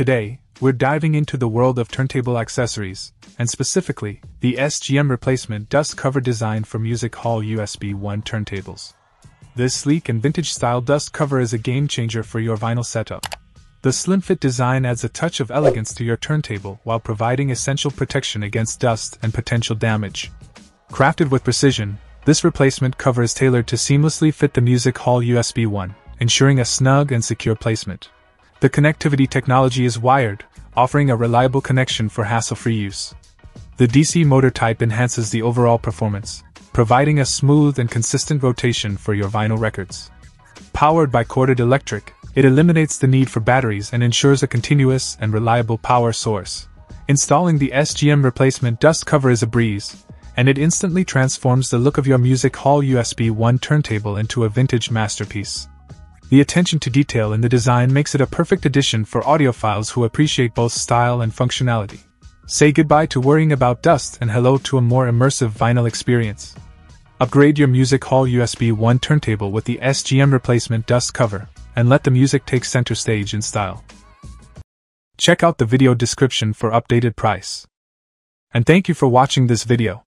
Today, we're diving into the world of turntable accessories, and specifically, the SGM replacement dust cover design for Music Hall USB 1 turntables. This sleek and vintage style dust cover is a game changer for your vinyl setup. The slim fit design adds a touch of elegance to your turntable while providing essential protection against dust and potential damage. Crafted with precision, this replacement cover is tailored to seamlessly fit the Music Hall USB 1, ensuring a snug and secure placement. The connectivity technology is wired, offering a reliable connection for hassle free use. The DC motor type enhances the overall performance, providing a smooth and consistent rotation for your vinyl records. Powered by corded electric, it eliminates the need for batteries and ensures a continuous and reliable power source. Installing the SGM replacement dust cover is a breeze, and it instantly transforms the look of your Music Hall USB 1 turntable into a vintage masterpiece. The attention to detail in the design makes it a perfect addition for audiophiles who appreciate both style and functionality. Say goodbye to worrying about dust and hello to a more immersive vinyl experience. Upgrade your Music Hall USB 1 turntable with the SGM replacement dust cover, and let the music take center stage in style. Check out the video description for updated price. And thank you for watching this video.